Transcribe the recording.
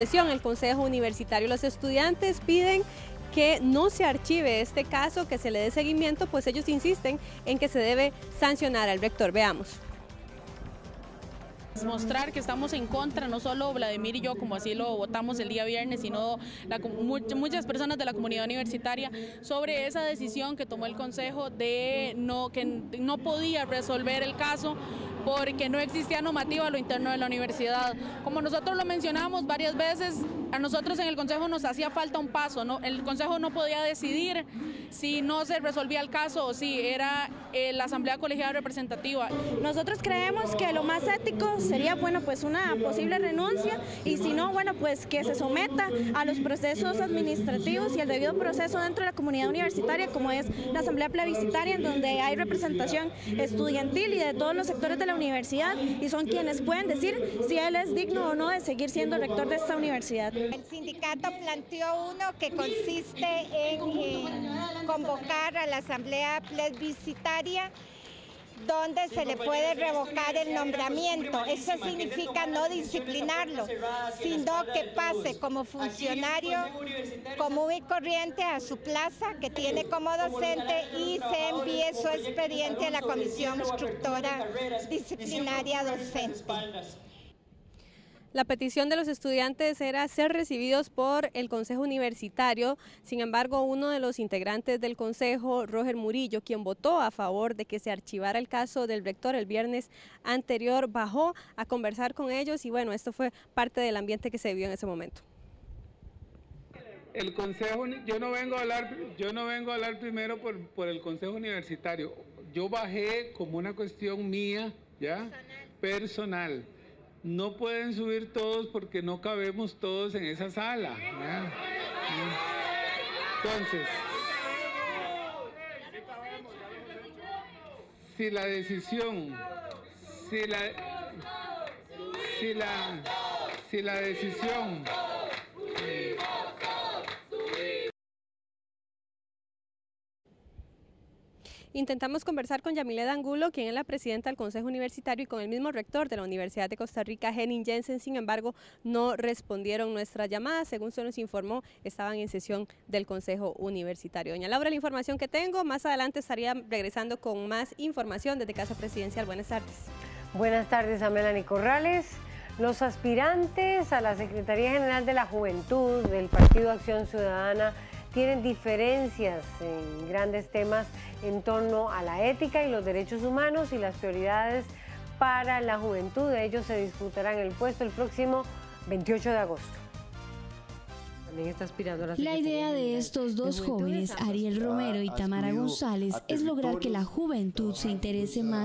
El Consejo Universitario, los estudiantes piden que no se archive este caso, que se le dé seguimiento, pues ellos insisten en que se debe sancionar al rector. Veamos mostrar que estamos en contra, no solo Vladimir y yo, como así lo votamos el día viernes, sino muchas personas de la comunidad universitaria sobre esa decisión que tomó el Consejo de no, que no podía resolver el caso porque no existía normativa a lo interno de la universidad. Como nosotros lo mencionamos varias veces, a nosotros en el Consejo nos hacía falta un paso, ¿no? el Consejo no podía decidir si no se resolvía el caso o si era eh, la Asamblea Colegiada Representativa. Nosotros creemos que lo más ético sería, bueno, pues una posible renuncia y si no, bueno, pues que se someta a los procesos administrativos y el debido proceso dentro de la comunidad universitaria, como es la Asamblea Plebiscitaria, en donde hay representación estudiantil y de todos los sectores de universidad y son quienes pueden decir si él es digno o no de seguir siendo rector de esta universidad. El sindicato planteó uno que consiste en convocar a la asamblea plebiscitaria donde se le puede revocar el nombramiento. Eso significa no disciplinarlo, sino que pase como funcionario común y corriente a su plaza que tiene como docente y se envíe su expediente a la comisión instructora disciplinaria docente. La petición de los estudiantes era ser recibidos por el Consejo Universitario, sin embargo uno de los integrantes del Consejo, Roger Murillo, quien votó a favor de que se archivara el caso del rector el viernes anterior, bajó a conversar con ellos y bueno, esto fue parte del ambiente que se vivió en ese momento. El Consejo, yo no vengo a hablar, yo no vengo a hablar primero por, por el Consejo Universitario, yo bajé como una cuestión mía, ¿ya? Personal no pueden subir todos porque no cabemos todos en esa sala. Entonces, si la decisión, si la, si la, si la decisión Intentamos conversar con Yamile Angulo, quien es la presidenta del Consejo Universitario, y con el mismo rector de la Universidad de Costa Rica, Henning Jensen. Sin embargo, no respondieron nuestras llamadas. Según se nos informó, estaban en sesión del Consejo Universitario. Doña Laura, la información que tengo, más adelante estaría regresando con más información desde Casa Presidencial. Buenas tardes. Buenas tardes a Melanie Corrales. Los aspirantes a la Secretaría General de la Juventud del Partido Acción Ciudadana tienen diferencias en grandes temas en torno a la ética y los derechos humanos y las prioridades para la juventud. Ellos se disputarán el puesto el próximo 28 de agosto. La idea de estos dos jóvenes, Ariel Romero y Tamara González, es lograr que la juventud se interese más